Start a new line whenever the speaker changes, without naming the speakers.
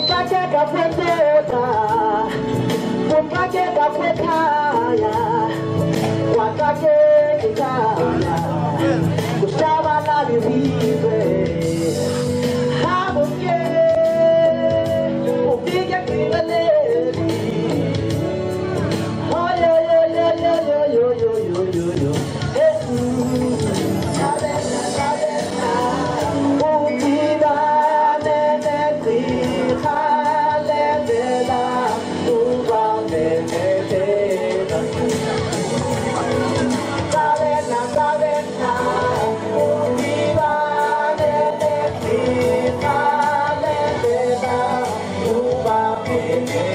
kupacheka kwepeta oh, oh.